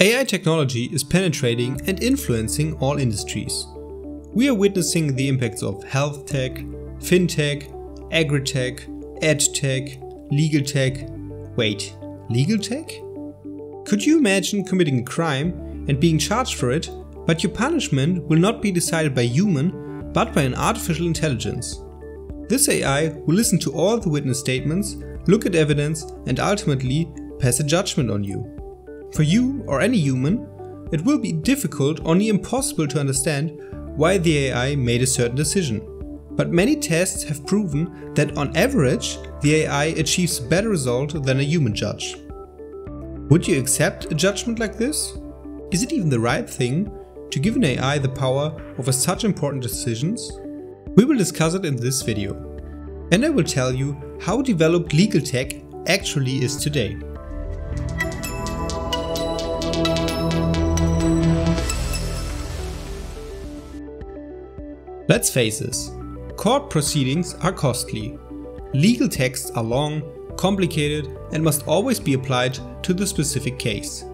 AI technology is penetrating and influencing all industries. We are witnessing the impacts of health tech, fintech, agri-tech, ed-tech, legal tech. Wait, legal tech? Could you imagine committing a crime and being charged for it, but your punishment will not be decided by human, but by an artificial intelligence? This AI will listen to all the witness statements, look at evidence, and ultimately pass a judgment on you. For you or any human, it will be difficult or near impossible to understand why the AI made a certain decision. But many tests have proven that on average, the AI achieves better result than a human judge. Would you accept a judgment like this? Is it even the right thing to give an AI the power over such important decisions? We will discuss it in this video. And I will tell you how developed legal tech actually is today. Let's face this, court proceedings are costly. Legal texts are long, complicated and must always be applied to the specific case.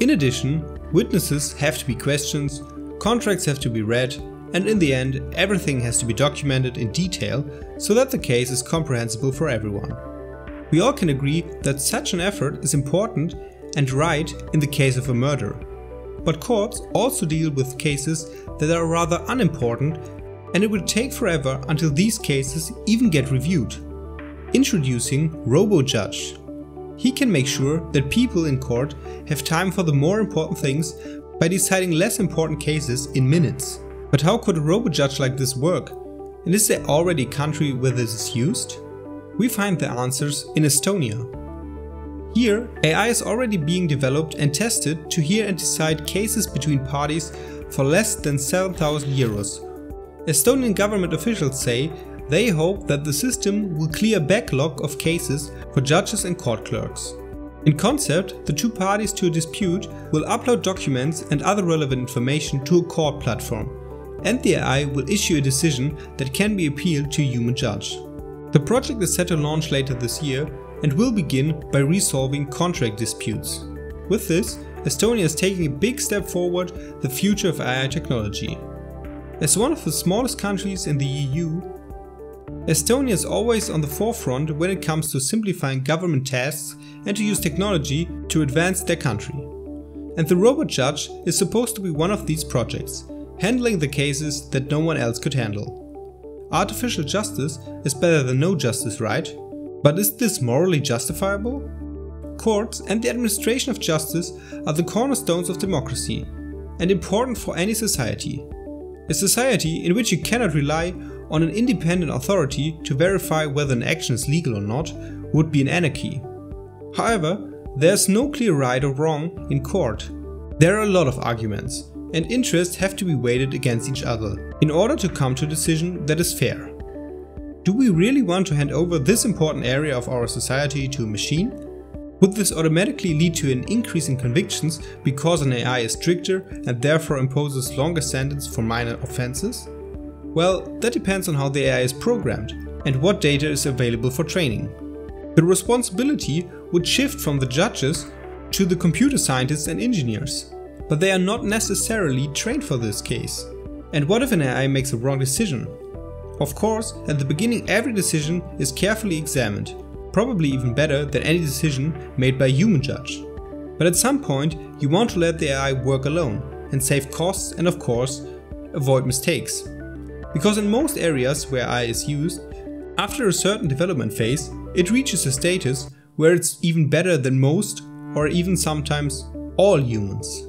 In addition, witnesses have to be questioned, contracts have to be read, and in the end, everything has to be documented in detail so that the case is comprehensible for everyone. We all can agree that such an effort is important and right in the case of a murder. But courts also deal with cases that are rather unimportant and it will take forever until these cases even get reviewed. Introducing RoboJudge. He can make sure that people in court have time for the more important things by deciding less important cases in minutes. But how could a RoboJudge like this work? And is there already a country where this is used? We find the answers in Estonia. Here, AI is already being developed and tested to hear and decide cases between parties for less than 7000 euros Estonian government officials say they hope that the system will clear backlog of cases for judges and court clerks. In concept, the two parties to a dispute will upload documents and other relevant information to a court platform, and the AI will issue a decision that can be appealed to a human judge. The project is set to launch later this year and will begin by resolving contract disputes. With this, Estonia is taking a big step forward the future of AI technology. As one of the smallest countries in the EU, Estonia is always on the forefront when it comes to simplifying government tasks and to use technology to advance their country. And the robot judge is supposed to be one of these projects, handling the cases that no one else could handle. Artificial justice is better than no justice, right? But is this morally justifiable? Courts and the administration of justice are the cornerstones of democracy and important for any society. A society in which you cannot rely on an independent authority to verify whether an action is legal or not would be an anarchy. However, there is no clear right or wrong in court. There are a lot of arguments, and interests have to be weighted against each other in order to come to a decision that is fair. Do we really want to hand over this important area of our society to a machine? Would this automatically lead to an increase in convictions because an AI is stricter and therefore imposes longer sentence for minor offenses? Well, that depends on how the AI is programmed and what data is available for training. The responsibility would shift from the judges to the computer scientists and engineers, but they are not necessarily trained for this case. And what if an AI makes a wrong decision? Of course, at the beginning every decision is carefully examined probably even better than any decision made by a human judge. But at some point, you want to let the AI work alone and save costs and of course, avoid mistakes. Because in most areas where AI is used, after a certain development phase, it reaches a status where it's even better than most or even sometimes all humans.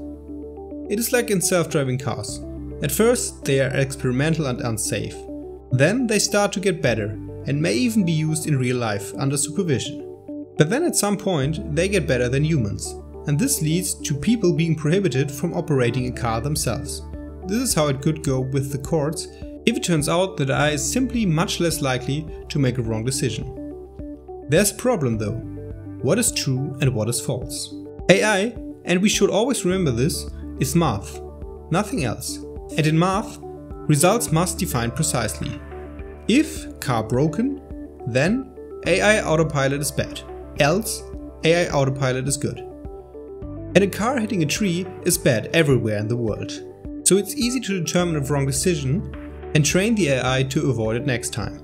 It is like in self-driving cars. At first they are experimental and unsafe. Then they start to get better and may even be used in real life under supervision. But then at some point they get better than humans, and this leads to people being prohibited from operating a car themselves. This is how it could go with the courts if it turns out that AI is simply much less likely to make a wrong decision. There's a problem though. What is true and what is false? AI, and we should always remember this, is math, nothing else. And in math, results must define precisely. If car broken, then AI autopilot is bad, else AI autopilot is good. And a car hitting a tree is bad everywhere in the world. So it's easy to determine a wrong decision and train the AI to avoid it next time.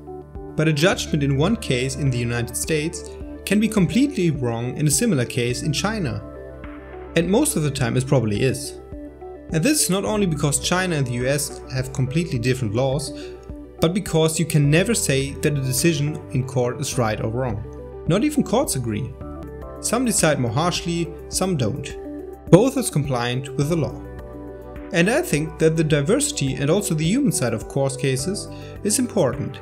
But a judgment in one case in the United States can be completely wrong in a similar case in China. And most of the time it probably is. And this is not only because China and the US have completely different laws, but because you can never say that a decision in court is right or wrong. Not even courts agree. Some decide more harshly, some don't. Both is compliant with the law. And I think that the diversity and also the human side of court cases is important.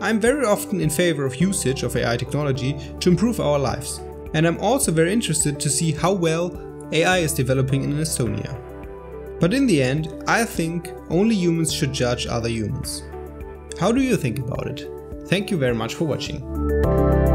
I'm very often in favor of usage of AI technology to improve our lives. And I'm also very interested to see how well AI is developing in Estonia. But in the end, I think only humans should judge other humans. How do you think about it? Thank you very much for watching.